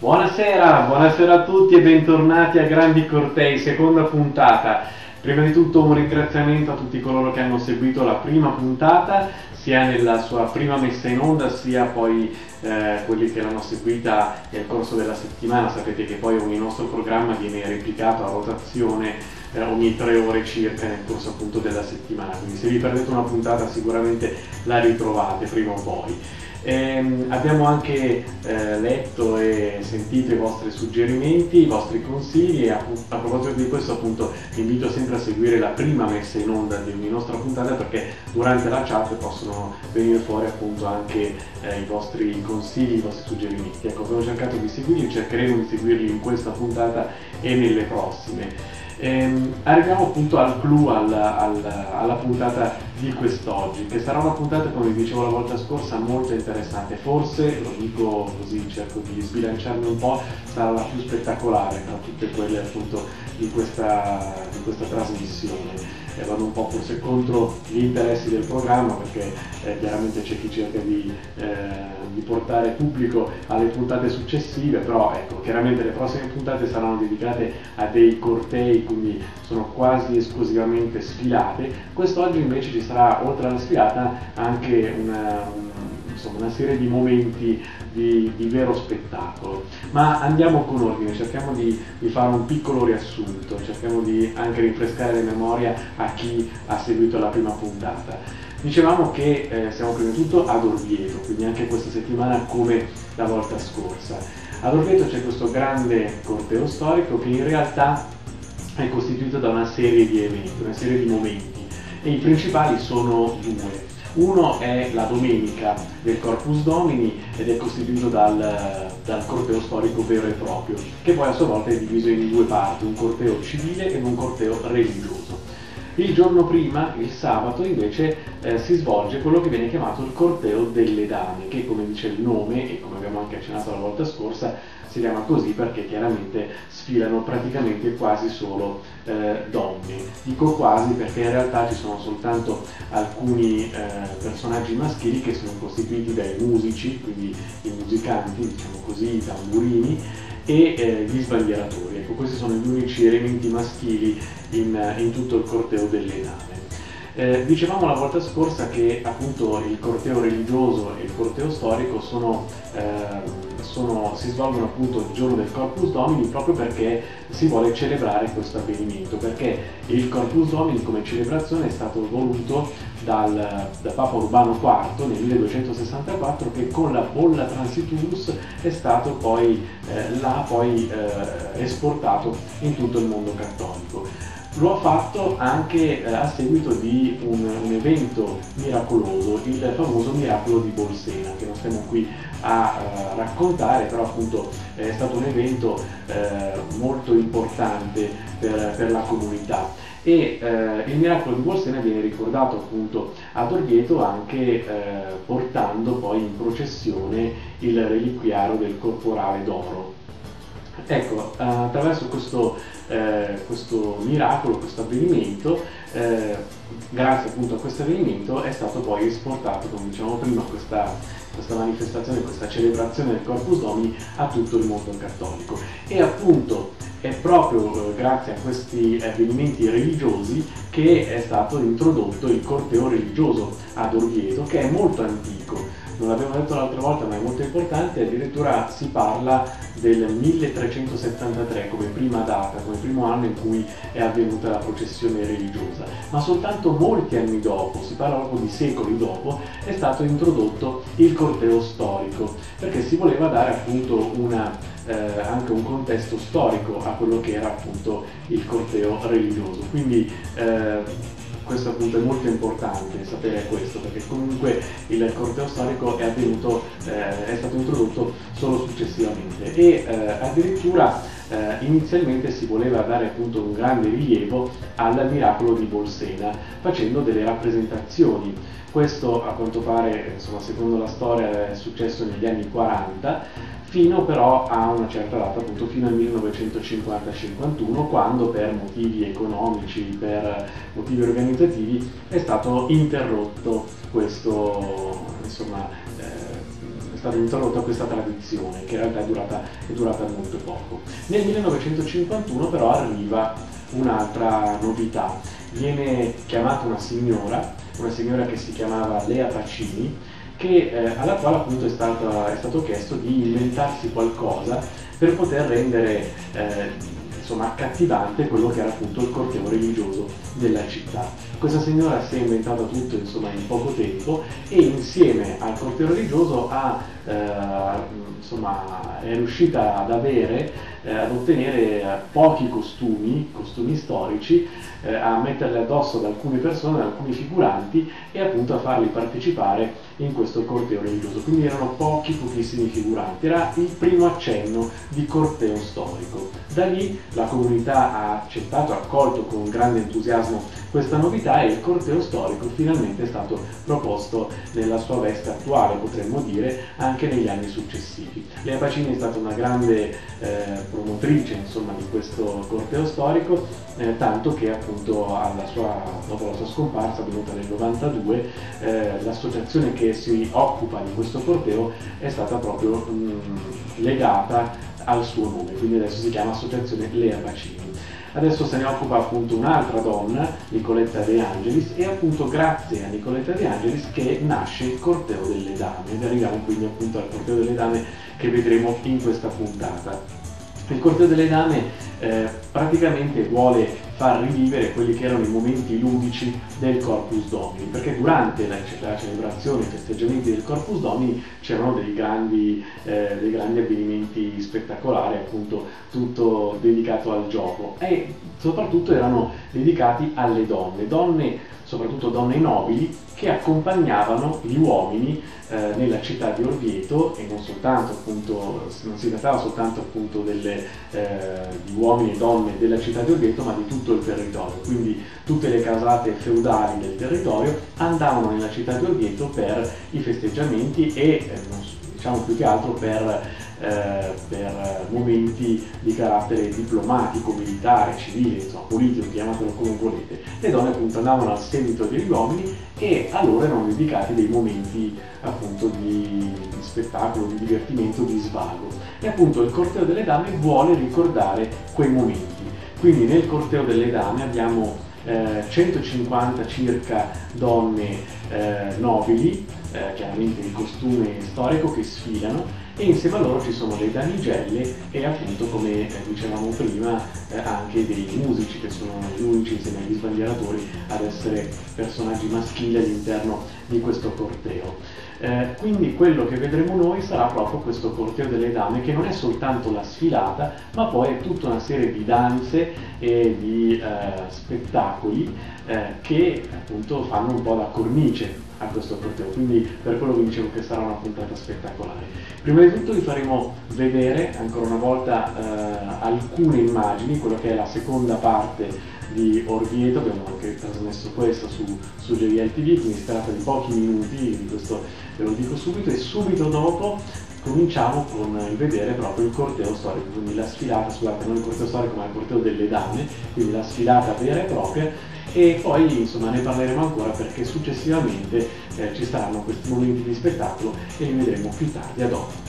Buonasera, buonasera a tutti e bentornati a Grandi Cortei, seconda puntata. Prima di tutto un ringraziamento a tutti coloro che hanno seguito la prima puntata, sia nella sua prima messa in onda, sia poi eh, quelli che l'hanno seguita nel corso della settimana. Sapete che poi ogni nostro programma viene replicato a rotazione eh, ogni tre ore circa nel corso appunto della settimana. Quindi se vi perdete una puntata sicuramente la ritrovate prima o poi. Eh, abbiamo anche eh, letto e sentito i vostri suggerimenti, i vostri consigli e a, a, proposito di questo appunto vi invito sempre a seguire la prima messa in onda di ogni nostra puntata perché durante la chat possono venire fuori appunto anche eh, i vostri consigli, i vostri suggerimenti. Ecco, abbiamo cercato di seguirli, cercheremo di seguirli in questa puntata e nelle prossime. Ehm, arriviamo appunto al clou, alla, alla, alla puntata di quest'oggi, che sarà una puntata, come vi dicevo la volta scorsa, molto interessante. Forse, lo dico così, cerco di sbilanciarmi un po', sarà la più spettacolare tra tutte quelle appunto di questa, di questa trasmissione eh, vanno un po' forse contro gli interessi del programma perché eh, chiaramente c'è chi cerca di, eh, di, portare pubblico alle puntate successive, però ecco, chiaramente le prossime puntate saranno dedicate a dei cortei, quindi sono quasi esclusivamente sfilate. Quest'oggi invece ci sarà oltre alla sfilata anche una, insomma, una serie di momenti di, di, vero spettacolo. Ma andiamo con ordine, cerchiamo di, di, fare un piccolo riassunto, cerchiamo di anche rinfrescare la memoria a chi ha seguito la prima puntata. Dicevamo che eh, siamo prima di tutto ad Orvieto, quindi anche questa settimana come la volta scorsa. Ad Orvieto c'è questo grande corteo storico che in realtà è costituito da una serie di eventi, una serie di momenti e i principali sono due. Uno è la domenica del Corpus Domini ed è costituito dal, dal, corteo storico vero e proprio, che poi a sua volta è diviso in due parti, un corteo civile e un corteo religioso. Il giorno prima, il sabato, invece eh, si svolge quello che viene chiamato il corteo delle dame, che come dice il nome e come abbiamo anche accennato la volta scorsa, si chiama così perché chiaramente sfilano praticamente quasi solo eh, donne. Dico quasi perché in realtà ci sono soltanto alcuni eh, personaggi maschili che sono costituiti dai musici, quindi i musicanti, diciamo così, i tamburini e eh, gli sbandieratori. Ecco, questi sono gli unici elementi maschili in, in tutto il corteo delle dame. Eh, dicevamo la volta scorsa che appunto il corteo religioso e il corteo storico sono, eh, sono, si svolgono appunto il giorno del Corpus Domini proprio perché si vuole celebrare questo avvenimento, perché il Corpus Domini come celebrazione è stato voluto dal, da Papa Urbano IV nel 1264 che con la bolla Transiturus è stato poi, eh, l'ha poi eh, esportato in tutto il mondo cattolico. Lo ha fatto anche eh, a seguito di un, un, evento miracoloso, il famoso miracolo di Bolsena, che non stiamo qui a uh, raccontare, però appunto è stato un evento eh, molto importante per, per la comunità e eh, il miracolo di Bolsena viene ricordato appunto ad Orvieto anche eh, portando poi in processione il reliquiario del corporale d'oro. Ecco, attraverso questo eh, questo miracolo, questo avvenimento, eh, grazie appunto a questo avvenimento è stato poi esportato, come dicevamo prima, questa, questa manifestazione, questa celebrazione del Corpus Domini a tutto il mondo cattolico. E appunto è proprio eh, grazie a questi avvenimenti religiosi che è stato introdotto il corteo religioso ad Orvieto, che è molto antico non l'abbiamo detto l'altra volta ma è molto importante, addirittura si parla del 1373 come prima data, come primo anno in cui è avvenuta la processione religiosa, ma soltanto molti anni dopo, si parla proprio di secoli dopo, è stato introdotto il corteo storico, perché si voleva dare appunto una, eh, anche un contesto storico a quello che era appunto il corteo religioso. Quindi eh, questo appunto è molto importante sapere questo perché comunque il corteo storico è avvenuto, eh, è stato introdotto solo successivamente. E eh, addirittura eh, inizialmente si voleva dare appunto un grande rilievo al miracolo di Bolsena facendo delle rappresentazioni. Questo a quanto pare, insomma, secondo la storia, è successo negli anni 40 fino però a una certa data, appunto fino al 1950-51, quando per motivi economici, per motivi organizzativi è stato interrotto questo, insomma, eh, stata introdotta questa tradizione che in realtà è durata, è durata molto poco. Nel 1951 però arriva un'altra novità, viene chiamata una signora, una signora che si chiamava Lea Pacini, che, eh, alla quale appunto è, stata, è, stato chiesto di inventarsi qualcosa per poter rendere eh, insomma, accattivante quello che era appunto il corteo religioso della città. Questa signora si è inventata tutto insomma, in poco tempo e insieme al corteo religioso ha, eh, insomma, è riuscita ad avere, eh, ad ottenere pochi costumi, costumi storici, eh, a metterli addosso ad alcune persone, ad alcuni figuranti e appunto a farli partecipare in questo corteo religioso. Quindi erano pochi, pochissimi figuranti. Era il primo accenno di corteo storico. Da lì la comunità ha accettato, ha accolto con grande entusiasmo questa novità e il corteo storico finalmente è stato proposto nella sua veste attuale, potremmo dire, anche negli anni successivi. Lea Pacini è stata una grande eh, promotrice insomma, di questo corteo storico, eh, tanto che appunto sua, dopo la sua scomparsa, avvenuta nel 92, eh, l'associazione che si occupa di questo corteo è stata proprio mh, legata al suo nome, quindi adesso si chiama Associazione Lea Pacini. Adesso se ne occupa appunto un'altra donna, Nicoletta De Angelis, e appunto grazie a Nicoletta De Angelis che nasce il Corteo delle Dame, ed arriviamo quindi appunto al Corteo delle Dame che vedremo in questa puntata. Il Corteo delle Dame eh, praticamente vuole far rivivere quelli che erano i momenti ludici del Corpus Domini, perché durante la, la celebrazione, i festeggiamenti del Corpus Domini c'erano dei grandi, eh, dei grandi avvenimenti spettacolari, appunto tutto dedicato al gioco. E soprattutto erano dedicati alle donne, donne soprattutto donne nobili, che accompagnavano gli uomini eh, nella città di Orvieto e non soltanto appunto, non si trattava soltanto appunto delle, eh, di uomini e donne della città di Orvieto, ma di tutto il territorio. Quindi tutte le casate feudali del territorio andavano nella città di Orvieto per i festeggiamenti e eh, diciamo più che altro per eh, per momenti di carattere diplomatico, militare, civile, insomma, politico, chiamatelo come volete. Le donne appunto andavano al seguito degli uomini e a loro erano dedicati dei momenti appunto di, di spettacolo, di divertimento, di svago. E appunto il corteo delle dame vuole ricordare quei momenti. Quindi nel corteo delle dame abbiamo eh, 150 circa donne eh, nobili, eh, chiaramente in costume storico, che sfilano e insieme a loro ci sono le damigelle e appunto come eh, dicevamo prima eh, anche dei musici che sono gli unici insieme agli sbandieratori ad essere personaggi maschili all'interno di questo corteo. Eh, quindi quello che vedremo noi sarà proprio questo corteo delle dame che non è soltanto la sfilata ma poi è tutta una serie di danze e di eh, spettacoli eh, che appunto fanno un po' da cornice a questo corteo, quindi per quello vi dicevo che sarà una puntata spettacolare. Prima di tutto vi faremo vedere ancora una volta eh, alcune immagini, quello che è la seconda parte di Orvieto, abbiamo anche trasmesso questo su, su JVL TV, quindi si tratta di pochi minuti, di questo ve lo dico subito, e subito dopo cominciamo con il vedere proprio il corteo storico, quindi la sfilata, scusate, non il corteo storico ma il corteo delle dame, quindi la sfilata vera e propria e poi insomma ne parleremo ancora perché successivamente eh, ci saranno questi momenti di spettacolo e li vedremo più tardi ad oggi.